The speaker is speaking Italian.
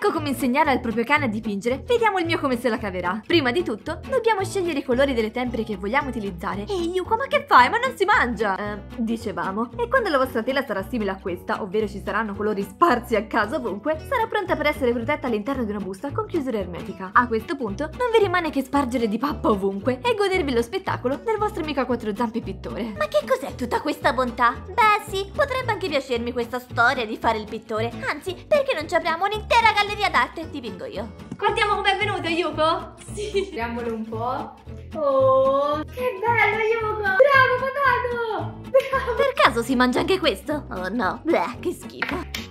Ecco come insegnare al proprio cane a dipingere. Vediamo il mio come se la caverà. Prima di tutto, dobbiamo scegliere i colori delle tempere che vogliamo utilizzare. Ehi, Yuko, ma che fai? Ma non si mangia! Eh, dicevamo. E quando la vostra tela sarà simile a questa, ovvero ci saranno colori sparsi a caso ovunque, sarà pronta per essere protetta all'interno di una busta con chiusura ermetica. A questo punto, non vi rimane che spargere di pappa ovunque e godervi lo spettacolo del vostro amico a quattro zampe pittore. Ma che cos'è tutta questa bontà? Beh sì, potrebbe anche piacermi questa storia di fare il pittore. Anzi, perché non ci apriamo un'intera galleria d'arte? Dipingo io. Guardiamo com'è venuto, Yuko? Sì. Apriamolo un po'. Oh, che bello, Yuko! Bravo, patato! Bravo! Per caso si mangia anche questo? Oh no, bleh, che schifo.